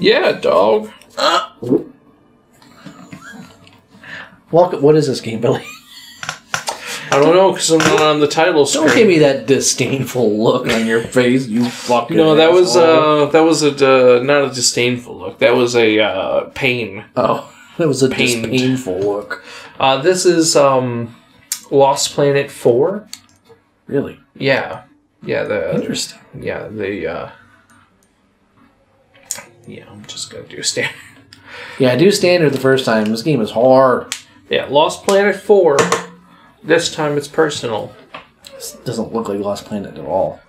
Yeah, dog. Welcome. What is this game, Billy? I don't know because I'm not on the title screen. Don't give me that disdainful look on your face, you fucking. No, that was uh, that was a uh, not a disdainful look. That was a uh, pain. Oh, that was a Pained. painful look. Uh, this is um, Lost Planet Four. Really Yeah, yeah. The interesting. yeah the uh, yeah. I'm just gonna do standard. Yeah, I do standard the first time. This game is hard. Yeah, Lost Planet Four. This time it's personal. This doesn't look like Lost Planet at all.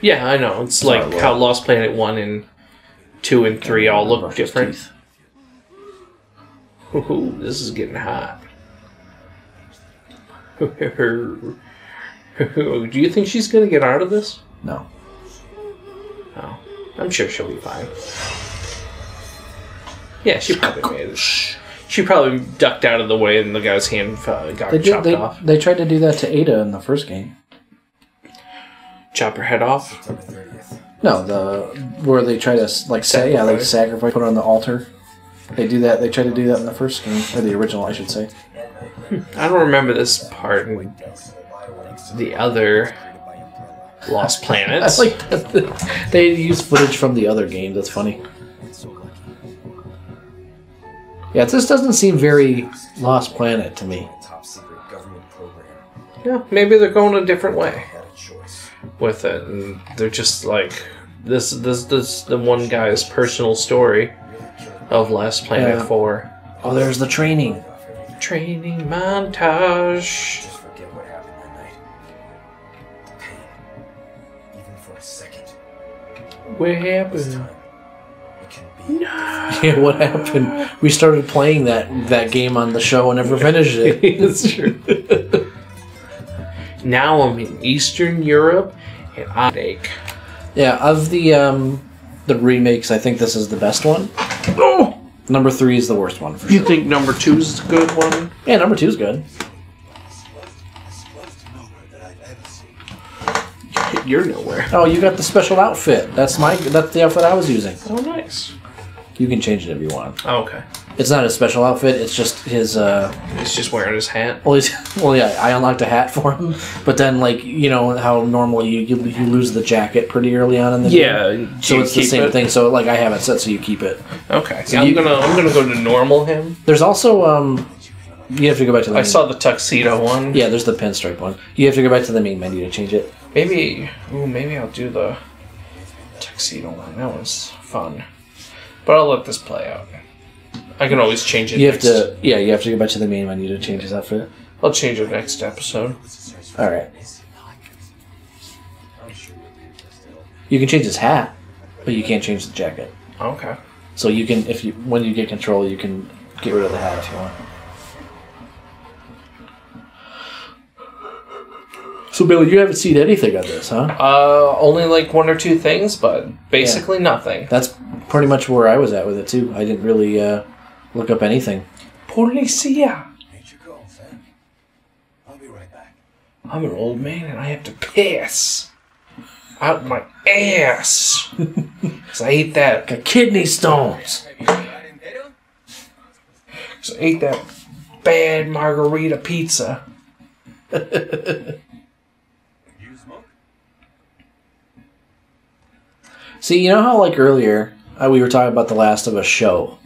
Yeah, I know. It's Sorry, like Will. how Lost Planet One and two and three all look different. Ooh, this is getting hot. Do you think she's gonna get out of this? No. I'm sure she'll be fine. Yeah, she probably made it. She probably ducked out of the way, and the guy's hand uh, got They did. chopped They, off. they tried to do that to Ada in the first game. Chop her head off. No, the where they try to like say yeah they Sacrifice. sacrifice put her on the altar. They do that. They try to do that in the first game or the original, I should say. I don't remember this part in the other Lost I like that they use footage from the other game. That's funny. Yeah, this doesn't seem very Lost Planet to me. Top secret government program. yeah, maybe they're going a different way. Had a choice. with it, and they're just like this. This this the one guy's personal story of Last Planet Yeah. Four. Oh, there's the training. Training montage. A second. What This happened? time, it can be. Yeah, what happened? We started playing that that game on the show and never finished it. it's true. now I'm in Eastern Europe, and I ache. Yeah, of the um the remakes, I think this is the best one. Oh, Number three is the worst one for you sure. think number two is a good one? Yeah, number two is good. You're nowhere. Oh, you got the special outfit. That's my that's the outfit I was using. Oh, nice. You can change it if you want. Oh, okay. It's not a special outfit. It's just his. uh He's just wearing his hat. Well, he's, well, yeah. I unlocked a hat for him, but then like you know how normally you you, you lose the jacket pretty early on in the game. Yeah. So it's the same it? thing. So like I have it set so you keep it. Okay. So I'm you- gonna I'm gonna go to normal him. There's also um. You have to go back to the. I main- saw the tuxedo one. Yeah, there's the pinstripe one. You have to go back to the main menu to change it. Maybe ooh, maybe I'll do the tuxedo one. That was fun. But I'll let this play out. I can always change it. You have next. to. Yeah, you have to go back to the main menu to change his outfit. I'll change it next episode. All right. You can change his hat, but you can't change the jacket. Okay. So you can, if you when you get control, you can get rid of the hat if you want. So Billy, you haven't seen anything of this, huh? Uh, only like one or two things, but basically nothing. That's pretty much where I was at with it too. I didn't really uh, look up anything. Policia. Major call, Sam. I'll be right back. I'm an old man and I have to piss out my ass. Cause I ate that. Got kidney stones. Cause I ate that bad margarita pizza. You smoke? See, you know how like earlier uh, we were talking about the Last of Us show,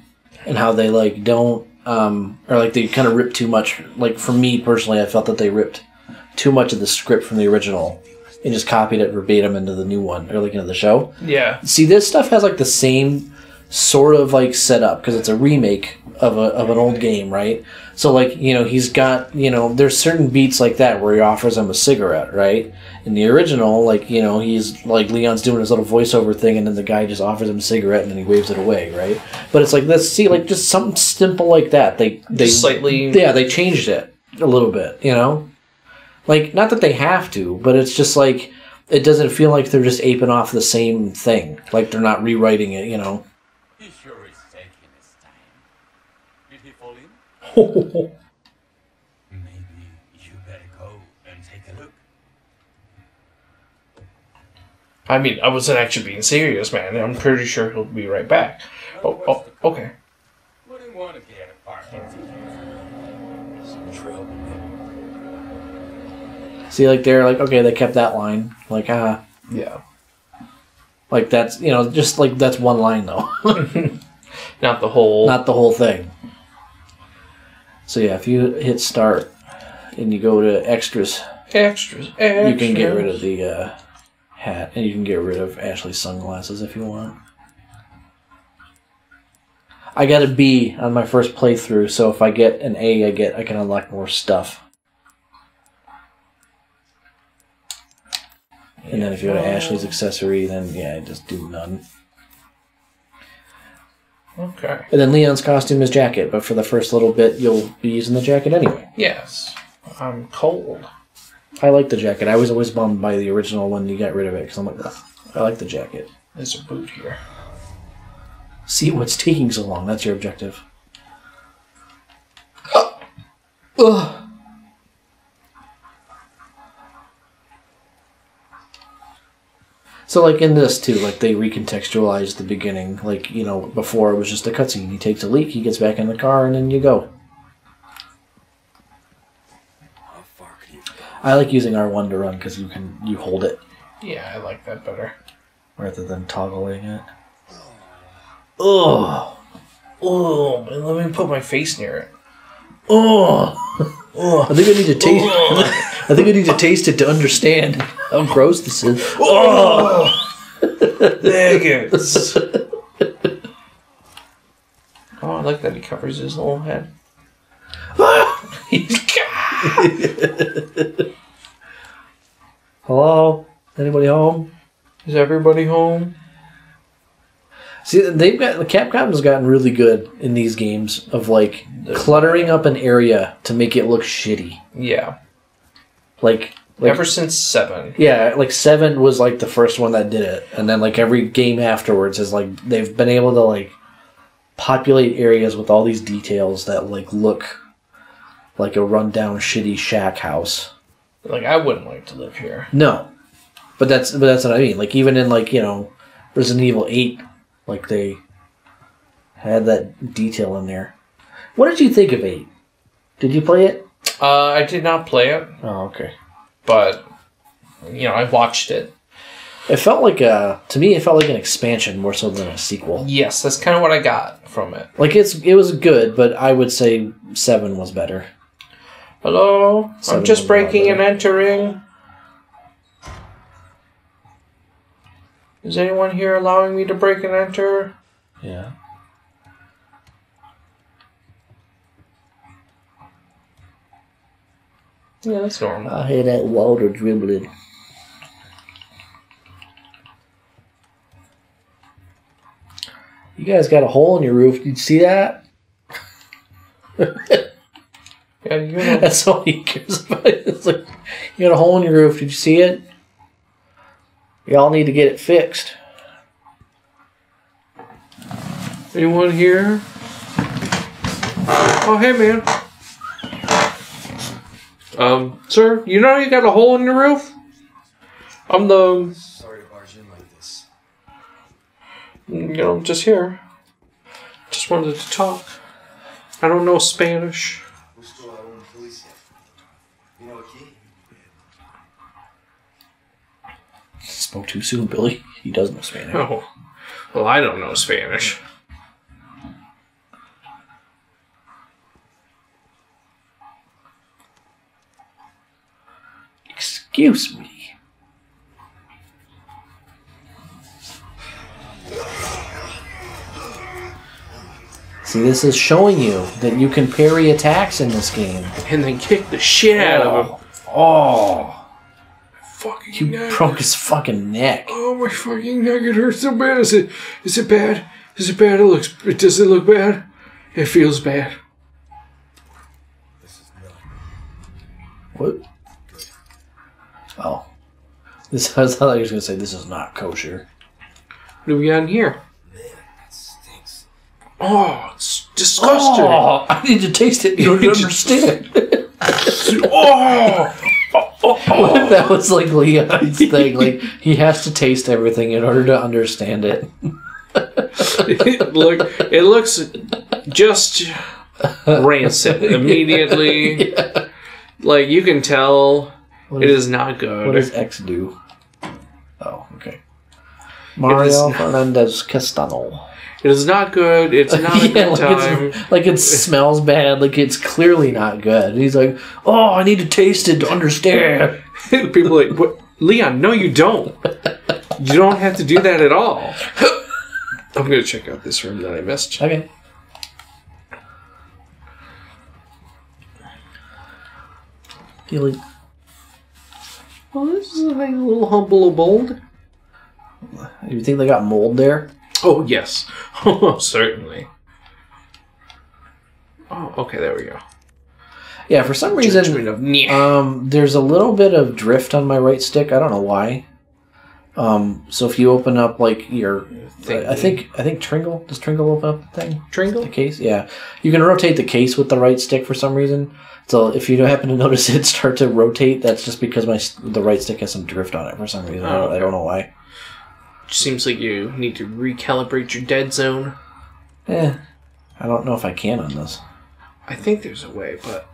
and how they like don't um or like they kind of rip too much. Like for me personally, I felt that they ripped too much of the script from the original and just copied it verbatim into the new one or like into the show. Yeah. See, this stuff has like the same sort of like set up because it's a remake of a of an old game, right? So like you know he's got you know there's certain beats like that where he offers him a cigarette, right? In the original, like you know he's like Leon's doing his little voiceover thing, and then the guy just offers him a cigarette and then he waves it away, right? But it's like this, see, like just something simple like that. They they Just slightly. yeah they changed it a little bit, you know. Like not that they have to, but it's just like it doesn't feel like they're just aping off the same thing. Like they're not rewriting it, you know. He sure is taking his time. Did he fall in? Maybe you better go and take a look. I mean, I wasn't actually being serious, man. I'm pretty sure he'll be right back. Oh, oh okay. Wouldn't want to be at a party. Some trouble. See, like they're like, okay, they kept that line. Like, ah, Yeah. Like that's you know, just like that's one line though, Not the whole. not the whole thing. So yeah, if you hit start and you go to extras, extras, you can get rid of the uh, hat and you can get rid of Ashley's sunglasses if you want. I got a B on my first playthrough, so if I get an A, I get I can unlock more stuff. And then if you go to Ashley's accessory, then yeah, just do none. Okay. And then Leon's costume is jacket, but for the first little bit, you'll be using the jacket anyway. Yes. I'm cold. I like the jacket. I was always bummed by the original when you got rid of it because I'm like, "Ugh, I like the jacket. There's a boot here. See what's taking so long. That's your objective. Ugh. So, like in this too, like they recontextualized the beginning. Like you know, before it was just a cutscene. He takes a leak, he gets back in the car, and then you go. How far could you go? I like using R one to run because you can you hold it Yeah, I like that better. rather than toggling it. Oh, Oh, let me put my face near it. oh, oh! I think I need to taste. I think I need to taste it to understand how gross this is. Oh, oh! nuggets. Oh, I like that he covers his whole head. Hello, anybody home? Is everybody home? See, they've got Capcom's gotten really good in these games of like cluttering up an area to make it look shitty. Yeah. Like, like Ever since seven. yeah, like seven was like the first one that did it, and then like every game afterwards is like they've been able to like populate areas with all these details that like look like a rundown shitty shack house. Like I wouldn't like to live here. No, but that's but that's what I mean. Like even in like you know Resident Evil Eight, like they had that detail in there. What did you think of Eight? Did you play it? Uh, I did not play it, Oh, okay. but you know I watched it. It felt like a to me. It felt like an expansion more so than a sequel. Yes, that's kind of what I got from it. Like it's it was good, but I would say seven was better. Hello, I'm just breaking and entering. Is anyone here allowing me to break and enter? Yeah. Yeah, that's normal. I hear that water dribbling. You guys got a hole in your roof. Did you see that? Yeah, you know. That's all he cares about. It's like, you got a hole in your roof. Did you see it? Y'all need to get it fixed. Anyone here? Oh, hey, man. Um, sir, you know you got a hole in your roof? I'm the, Sorry to barge in like this. you know, I'm just here. Just wanted to talk. I don't know Spanish. Spoke too soon, Billy. He does know Spanish. Oh, well, I don't know Spanish. Excuse me. See, this is showing you that you can parry attacks in this game. And then kick the shit out of oh. him. Oh, Fucking you neck. broke his fucking neck. Oh, my fucking neck, it hurts so bad. Is it, is it bad? Is it bad? It looks, it does it look bad? It feels bad. This is not What? Oh. This, I thought I was going to say this is not kosher. What do we got in here? man. That stinks. Oh, it's disgusting. Oh, I need to taste it. You don't understand. oh, What if that was like Leon's thing? Like he has to taste everything in order to understand it. it look it looks just rancid immediately. Like you can tell it is- is not good. What does X do? Oh, okay. Mario Fernandez Castano. It is not good. It's not a Yeah, good like, time. it's, like it smells bad. Like it's clearly not good. And he's like, "Oh, I need to taste it to understand." People are like, what? Leon, no, you don't. You don't have to do that at all. I'm gonna check out this room that I missed. Okay. Feeling Oh, this is a little humble abode. You think they got mold there? Oh yes, oh certainly. Oh, okay, there we go. Yeah, for some reason, of um, there's a little bit of drift on my right stick. I don't know why. Um, so if you open up like your, Thingy. I think I think Tringle does Tringle open up the thing, the Tringle. case. Yeah, you can rotate the case with the right stick for some reason. So if you happen to notice it start to rotate, that's just because my the right stick has some drift on it for some reason. I, don't, I don't know why. Seems like you need to recalibrate your dead zone. Eh, I don't know if I can on this. I think there's a way, but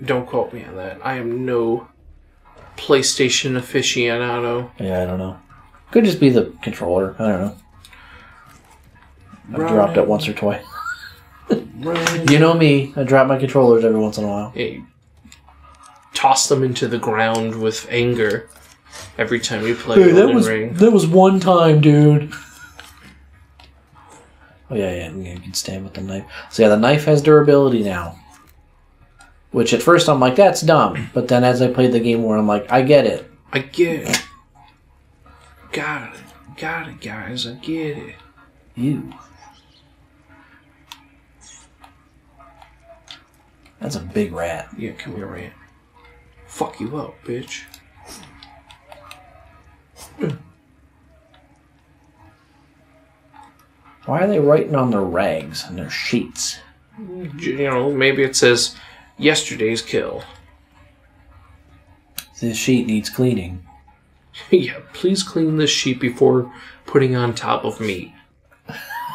don't quote me on that. I am no PlayStation aficionado. Yeah, I don't know. Could just be the controller. I don't know. I've dropped it once or twice. You know me. I drop my controllers every once in a while. Yeah, you toss them into the ground with anger every time you play that Elden was Ring. that was one time, dude. Oh yeah, yeah, you can stand with the knife. So yeah, the knife has durability now. Which at first I'm like, that's dumb. But then as I played the game more, I'm like, I get it. I get it. Got it. Got it, guys. I get it. You. That's a big rat. Yeah, come here, rat. Fuck you up, bitch. Why are they writing on their rags and their sheets? You know, maybe it says yesterday's kill. This sheet needs cleaning. yeah, please clean this sheet before putting on top of me.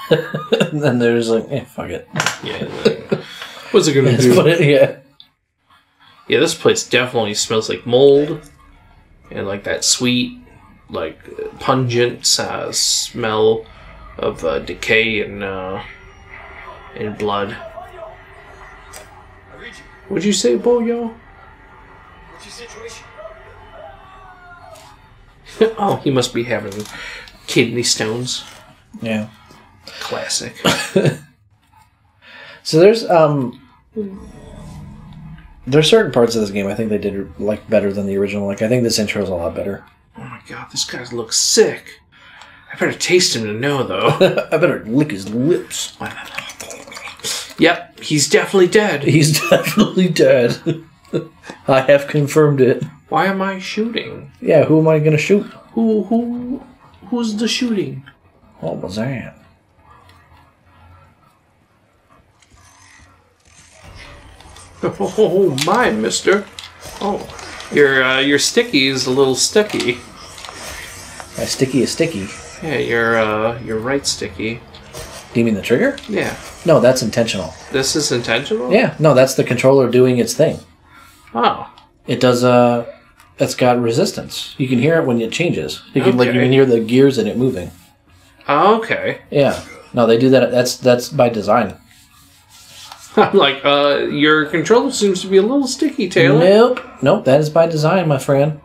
and then there's like, eh, fuck it. Yeah. What's it gonna Let's do? put it, yeah. Yeah, this place definitely smells like mold and like that sweet, like pungent uh, smell of uh, decay and uh, and blood. I read you. What'd you say, Boyo? What's your situation? oh, he must be having kidney stones. Yeah. Classic. So there's um there's certain parts of this game I think they did like better than the original. Like I think this intro is a lot better. oh my god, this guy looks sick. I better taste him to know, though. I better lick his lips. yep, he's definitely dead. He's definitely dead. I have confirmed it. Why am I shooting? Yeah, who am I gonna shoot? Who who who's the shooting? What was that? Oh my, Mister. Oh, your uh, your sticky is a little sticky. My sticky is sticky. Yeah, your uh, your right sticky. Do you mean the trigger? Yeah, No, that's intentional. this is intentional. Yeah, no, that's the controller doing its thing. Oh, It does uh it's got resistance. You can hear it when it changes. You can like you Okay. can hear the gears in it moving. Oh, okay. Yeah. No, they do that that's that's by design. I'm like, uh, your controller seems to be a little sticky, Taylor. Nope. Nope, that is by design, my friend.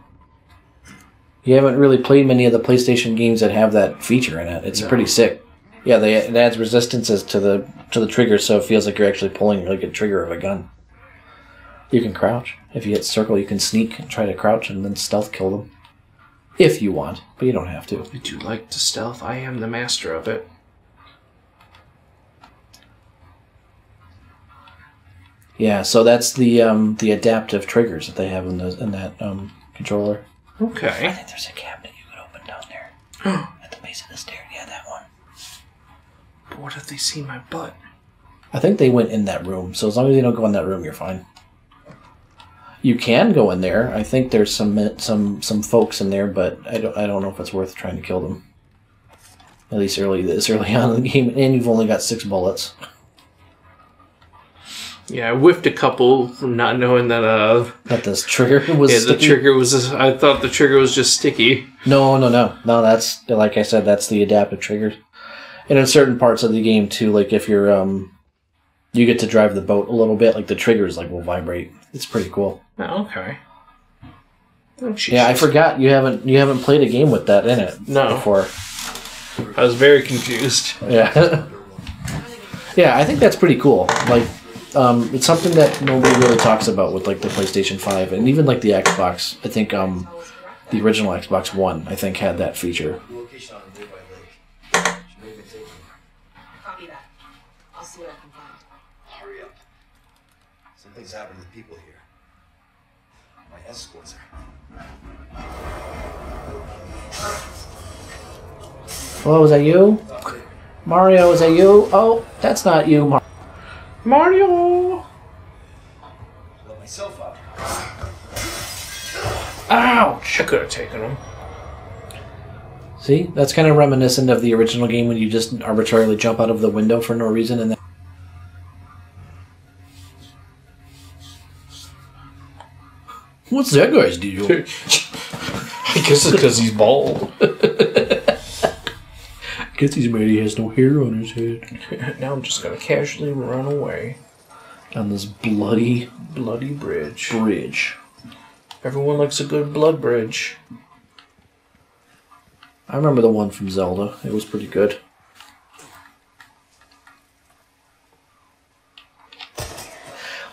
You haven't really played many of the PlayStation games that have that feature in it. It's pretty sick. Yeah, they, it adds resistances to the to the trigger, so it feels like you're actually pulling like a trigger of a gun. You can crouch. If you hit circle, you can sneak and try to crouch and then stealth kill them. If you want, but you don't have to. Would you like to stealth? I am the master of it. Yeah, so that's the um, the adaptive triggers that they have in the in that um, controller. I think there's a cabinet you could open down there at the base of the stairs. Yeah, that one. But what if they see my butt? I think they went in that room, so as long as you don't go in that room, you're fine. you can go in there. I think there's some some some folks in there, but I don't I don't know if it's worth trying to kill them. At least early this early on in the game, and you've only got six bullets. Yeah, I whiffed a couple from not knowing that. Uh, That this trigger was yeah, the trigger was. Just, I thought the trigger was just sticky. No, no, no, no. That's like I said. That's the adaptive trigger, And in certain parts of the game too, like if you're um, you get to drive the boat a little bit. Like the triggers like will vibrate. It's pretty cool. Oh, okay. Oh, Yeah, I forgot you haven't you haven't played a game with that in it No. before. I was very confused. Yeah. yeah, I think that's pretty cool. Like, um, it's something that nobody really talks about with like the PlayStation Five and even like the Xbox. I think um, the original Xbox One, I think, had that feature. Location on a nearby lake. Should maybe take me. Copy that. I'll see what I can find. Hurry up. Something's happened to the people here. My escorts are. Hello, is that you? Mario, is that you? Oh, that's not you, Mar- Mario. Let myself out. Ouch! I could have taken him. See, that's kind of reminiscent of the original game when you just arbitrarily jump out of the window for no reason and then. What's that guy's deal? I guess it's because he's bald. He's mad he has no hair on his head. now I'm just gonna casually run away. On this bloody Bloody bridge. bridge. Everyone likes a good blood bridge. I remember the one from Zelda. It was pretty good.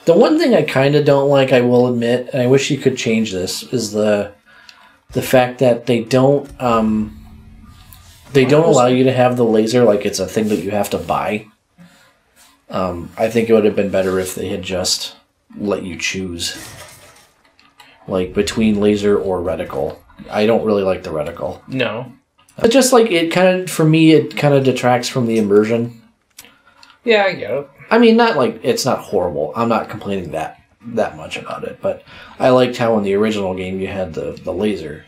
The one thing I kind of don't like, I will admit, and I wish you could change this, is the the fact that they don't um, they don't allow you to have the laser like it's a thing that you have to buy. Um, I think it would have been better if they had just let you choose, like between laser or reticle. I don't really like the reticle. No. But just like it kind of, for me, it kind of detracts from the immersion. Yeah, I get it. I mean, not like it's not horrible. I'm not complaining that that much about it, but I liked how in the original game you had the the laser.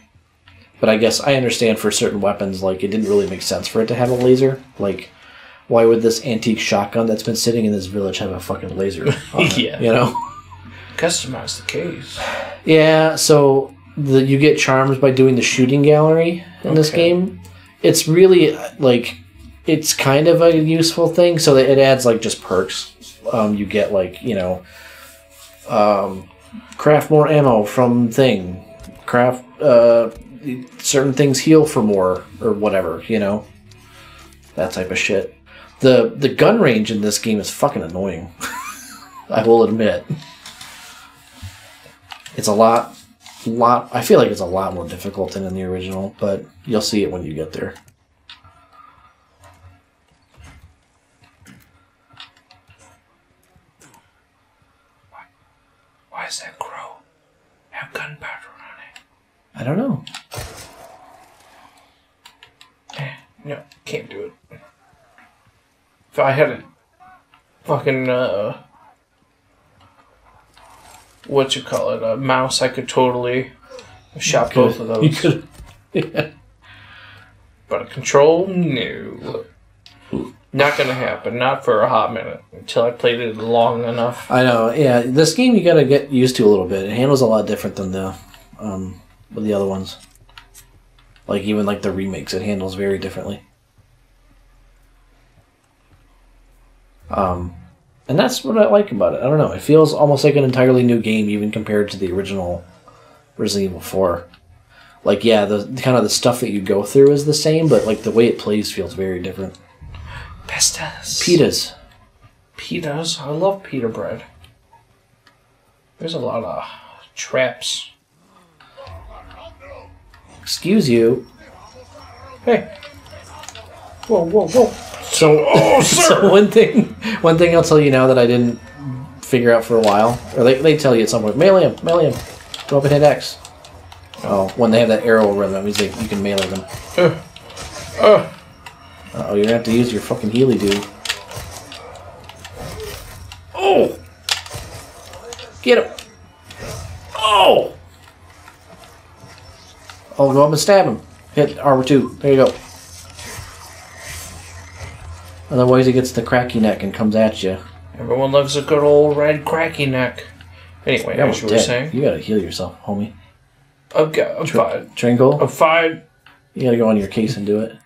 But I guess I understand for certain weapons, like it didn't really make sense for it to have a laser. Like, why would this antique shotgun that's been sitting in this village have a fucking laser? on it, Yeah. you know. Customize the case. Yeah, so the you get charms by doing the shooting gallery in this game. It's really like it's kind of a useful thing. So that it adds like just perks. Um, you get like you know, um, craft more ammo from thing, craft uh, certain things heal for more or whatever. You know, that type of shit. The the gun range in this game is fucking annoying. I will admit. It's a lot lot I feel like it's a lot more difficult than in the original, but you'll see it when you get there. Why does that crow have gunpowder on it? I don't know. Eh, no, can't do it. If I had a fucking uh, what you call it, a mouse, I could totally shot both of those. You could yeah. But a control, no. Not gonna happen. Not for a hot minute until I played it long enough. I know, yeah. This game you gotta get used to a little bit. It handles a lot different than the um the other ones. Like even like the remakes, it handles very differently. Um and that's what I like about it. I don't know. It feels almost like an entirely new game even compared to the original Resident Evil 4. Like yeah, the kind of the stuff that you go through is the same, but like the way it plays feels very different. Pestas. Pitas. Pitas. I love pita bread. There's a lot of traps. Excuse you. Hey. Whoa, whoa, whoa. So, so one thing, one thing I'll tell you now that I didn't figure out for a while, or they, they tell you at some point, melee him, melee him, go up and hit X. Oh, when they have that arrow rhythm, that means they, you can melee them. Uh, uh, Oh, you're gonna have to use your fucking Healy dude. oh! Get him. Oh! Oh, go up and stab him. Hit R2. There you go. Otherwise, he gets the cracky neck and comes at you. Everyone loves a good old red cracky neck. Anyway, Yeah, as you were saying, You gotta heal yourself, homie. I've got I'm fine. Trinkle, I'm fine. you gotta go on your case and do it.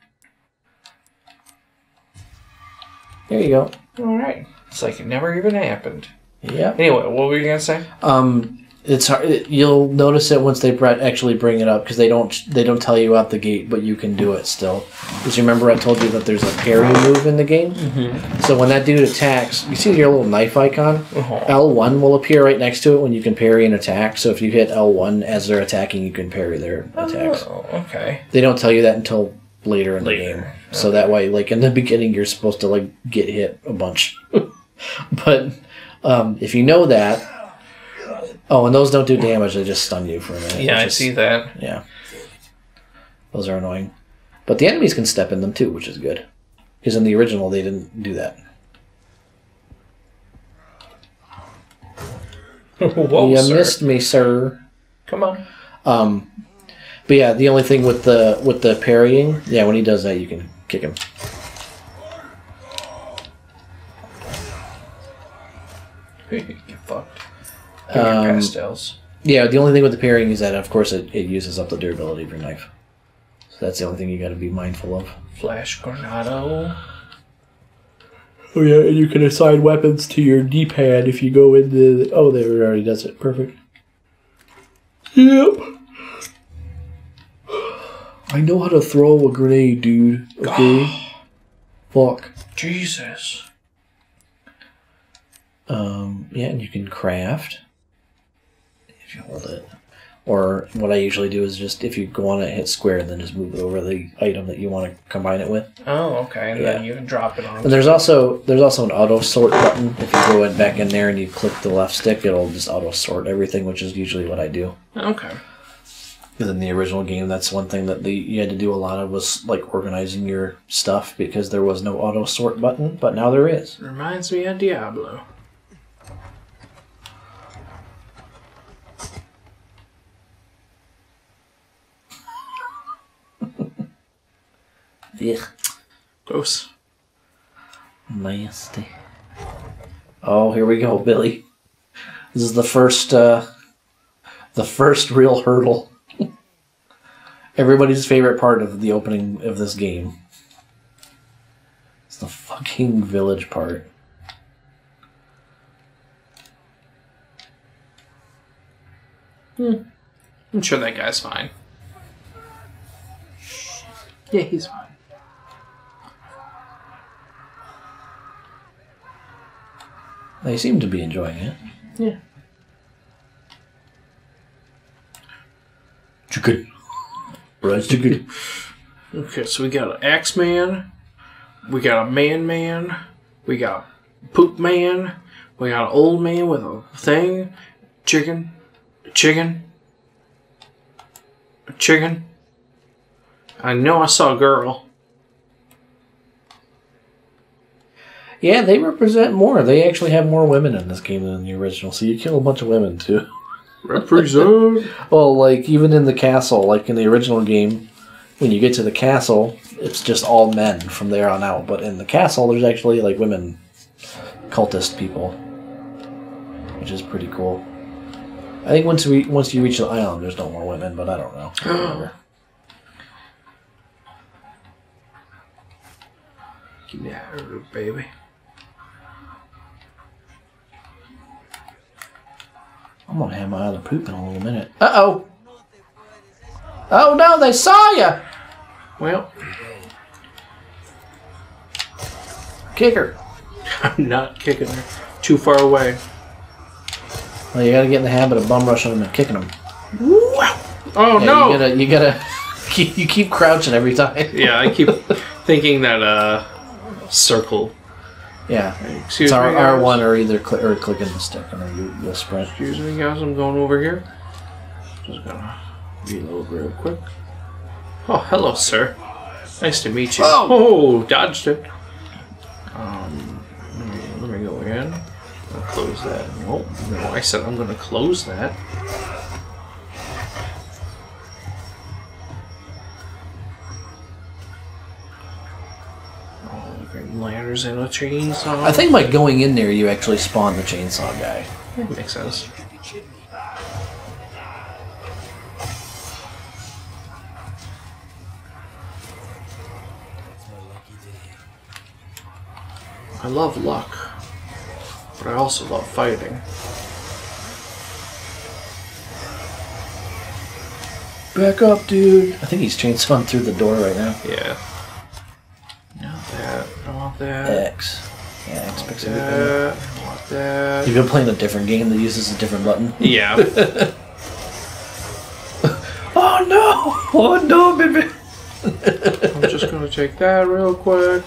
There you go. All right. It's like it never even happened. Yeah. Anyway, what were you gonna say? Um, it's hard. it- You'll notice it once they actually bring it up because they don't they don't tell you out the gate, but you can do it still. Because remember I told you that there's a parry move in the game. Mm-hmm. So when that dude attacks, you see your little knife icon. Uh-huh. L one will appear right next to it when you can parry an attack. So if you hit L one as they're attacking, you can parry their attacks. Oh, okay. They don't tell you that until later in the Later. game. So that way, like in the beginning, you're supposed to like get hit a bunch. but um, if you know that, oh, and those don't do damage; they just stun you for a minute. Yeah, I is- see that. Yeah, those are annoying. But the enemies can step in them too, which is good. Because in the original, they didn't do that. Whoa, you sir. missed me, sir. Come on. Um, but yeah, the only thing with the with the parrying, yeah, when he does that, you can kick him. Um, pastels. Yeah, the only thing with the pairing is that, of course, it, it uses up the durability of your knife. So that's the only thing you got to be mindful of. Flash Granado. Oh yeah, and you can assign weapons to your D-pad if you go into. Oh, there it already does it. Perfect. Yep. I know how to throw a grenade, dude. Okay. Fuck. Jesus. Um. Yeah, and you can craft if you hold it. Or what I usually do is just if you go on it, hit square, and then just move it over the item that you want to combine it with. Oh, okay. And then you can drop it on. And there's also there's also an auto sort button. If you go in back in there and you click the left stick, it'll just auto sort everything, which is usually what I do. Okay. Because in the original game, that's one thing that the, you had to do a lot of was like organizing your stuff because there was no auto sort button, but now there is. Reminds me of Diablo. Ugh, Gross. nasty. Oh, here we go, Billy. This is the first uh, the first real hurdle. Everybody's favorite part of the opening of this game. It's the fucking village part. I'm sure that guy's fine. Yeah, he's fine. They seem to be enjoying it. Yeah. Chicken. Rice chicken. Okay, so we got an Axe Man, we got a Man Man, we got Poop Man, we got an old man with a thing, chicken, chicken, chicken. I know I saw a girl. Yeah, they represent more. They actually have more women in this game than in the original, so you kill a bunch of women too. Represent. Well, like even in the castle, like in the original game, when you get to the castle, it's just all men from there on out. But in the castle, there's actually like women cultist people, which is pretty cool. I think once we once you reach the island, there's no more women, but I don't know. Whatever. Give me that herb, baby. I'm gonna have my other poop in a little minute. Uh oh. Oh no, they saw you. Well, Kick her. I'm not kicking her. Too far away. Well, you gotta get in the habit of bum rushing them and kicking them. Oh Yeah, no! You gotta, you gotta, keep, you keep crouching every time. Yeah, I keep thinking that uh circle. Yeah. Excuse It's R, me, guys. R1 or either cli or clicking the stick and then you, you'll sprint. Excuse me, guys. I'm going over here. Just gonna reload real quick. Oh, hello, sir. Nice to meet you. Oh, dodged it. Um, let me, let me go in. I'll close that. Nope. No, I said I'm gonna close that. Lanterns and a chainsaw. I think by going in there, you actually spawn the chainsaw guy. that makes sense. I love luck, but I also love fighting. Back up, dude. I think he's chainsawing through the door right now. Yeah. Not that. I want that. X. Yeah, X picks everything. That. You've been playing a different game that uses a different button. Yeah. Oh no! Oh no, baby! I'm just gonna take that real quick.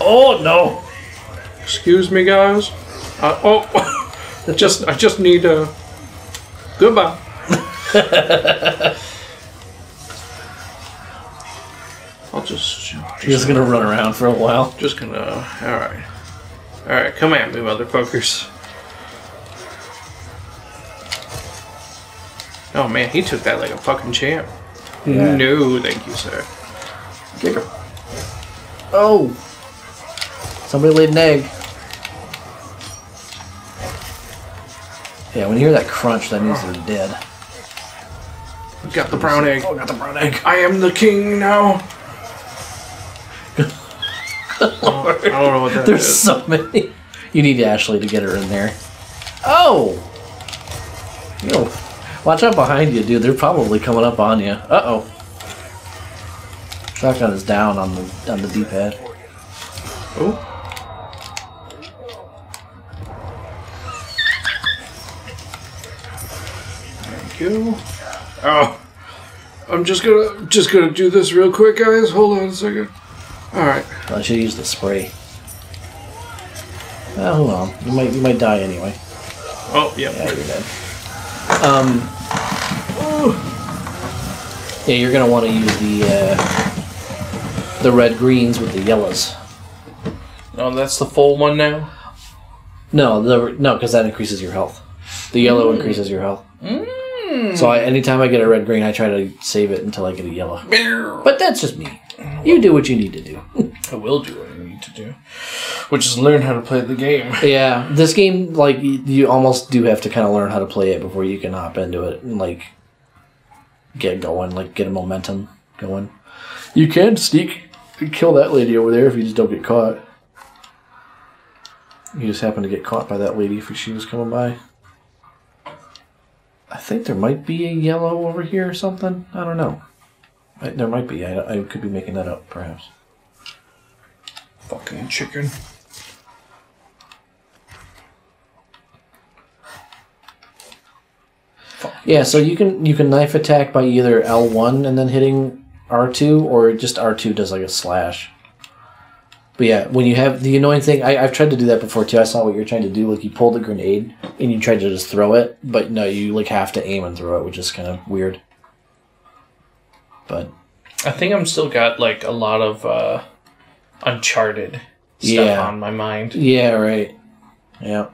Oh no! Excuse me, guys. Uh, oh, just I just need a goodbye. I'll just, He's just gonna run around for a while. just gonna. All right, all right. Come at me, motherfuckers. Oh man, he took that like a fucking champ. Yeah. No, thank you, sir. Kick him. Oh! Somebody laid an egg. Yeah, when you hear that crunch, that means they're dead. We got the brown egg. Oh, got the brown egg. I am the king now. Oh, I don't know what that There's is. so many. You need Ashley to get her in there. Oh! Yo, watch out behind you, dude. They're probably coming up on you. Uh oh. Shotgun is down on the on the D-pad. Oh. Thank you. Oh. I'm just gonna just gonna do this real quick, guys. Hold on a second. Alright. I should use the spray. Well, hold on. You might you might die anyway. Oh, yeah. Yeah, you're dead. Um. Yeah, you're gonna want to use the uh, the red greens with the yellows. Oh, that's the full one now? No, the no, because that increases your health. The yellow increases your health. So I, anytime I get a red green, I try to save it until I get a yellow. But that's just me. You do what you need to do. I will do what I need to do. Which is learn how to play the game. yeah, this game, like you almost do have to kind of learn how to play it before you can hop into it and like get going, like get a momentum going. You can sneak, kill that lady over there if you just don't get caught. You just happen to get caught by that lady if she was coming by. I think there might be a yellow over here or something. I don't know. I, there might be. I, I could be making that up, perhaps. Fucking chicken. Yeah, so you can you can knife attack by either L one and then hitting R two, or just R two does like a slash. But yeah, when you have the annoying thing, I, I've tried to do that before too. I saw what you're trying to do. Like you pulled a grenade and you tried to just throw it, but no, you like have to aim and throw it, which is kind of weird. But I think I'm still got like a lot of uh Uncharted stuff Yeah. on my mind. yeah, right. Yeah.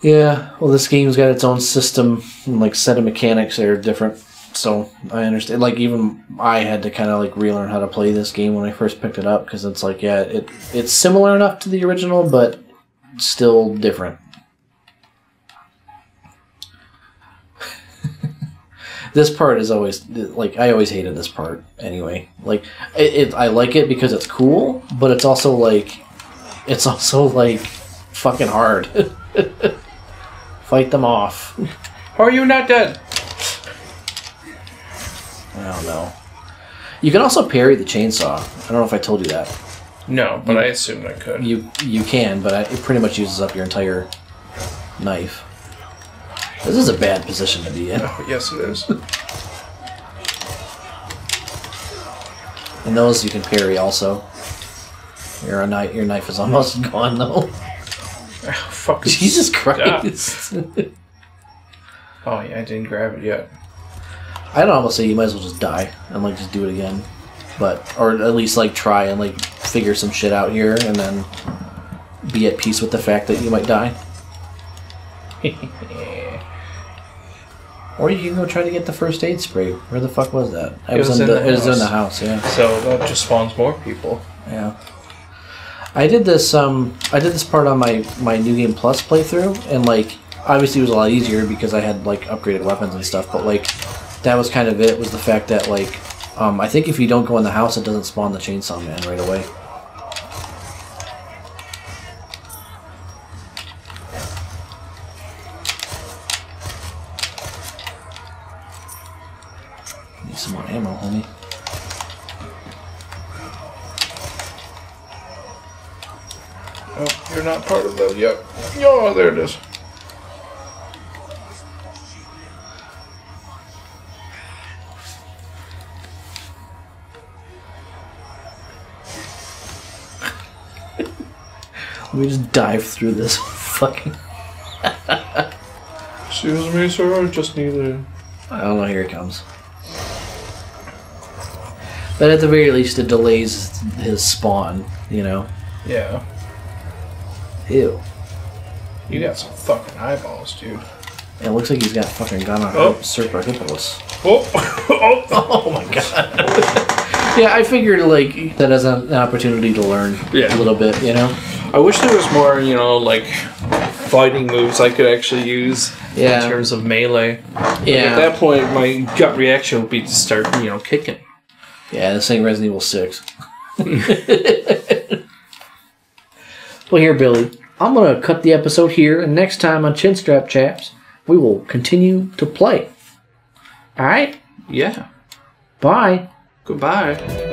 Yeah, well, this game's got its own system and like set of mechanics that are different. So I understand. Like even I had to kind of like relearn how to play this game when I first picked it up because it's like yeah, it it's similar enough to the original, but still different. This part is always like I always hated this part anyway. Like it, it I like it because it's cool, but it's also like it's also like fucking hard. Fight them off. How are you not dead? I don't know. You can also parry the chainsaw. I don't know if I told you that. No, but I assumed I could. You you can, but it pretty much uses up your entire knife. This is a bad position to be in. Oh, yes, it is. And those you can parry also. Your knife, your knife is almost gone though. Oh, fuck. Jesus. Christ! Oh yeah, I didn't grab it yet. I'd almost say you might as well just die and like just do it again, but or at least like try and like figure some shit out here and then be at peace with the fact that you might die. Or you can go try to get the first aid spray. Where the fuck was that? I It was in the, the was in house. the house. Yeah. The fuck was that? I was, was in in the, the it was in the house. Yeah. So that just spawns more people. Yeah. I did this um I did this part on my my new game plus playthrough and like obviously it was a lot easier because I had like upgraded weapons and stuff but like that was kind of it was the fact that like um I think if you don't go in the house it doesn't spawn the chainsaw man right away. Dive through this fucking Excuse me, sir. I just need a. I don't know. Here it comes. But at the very least, it delays his spawn. You know. Yeah. Ew. You got some fucking eyeballs, dude. It looks like he's got fucking gun on Oh. Serpa Hippolis. Oh, oh, Oh my god. yeah, I figured like that as an opportunity to learn Yeah. a little bit. You know. I wish there was more, you know, like fighting moves I could actually use Yeah. in terms of melee. At Yeah. At that point, my gut reaction would be to start, you know, kicking. Yeah, this ain't Resident Evil Six. well, here, Billy. I'm gonna cut the episode here, and next time on Chinstrap Chaps, we will continue to play. All right. Yeah. Bye. Goodbye.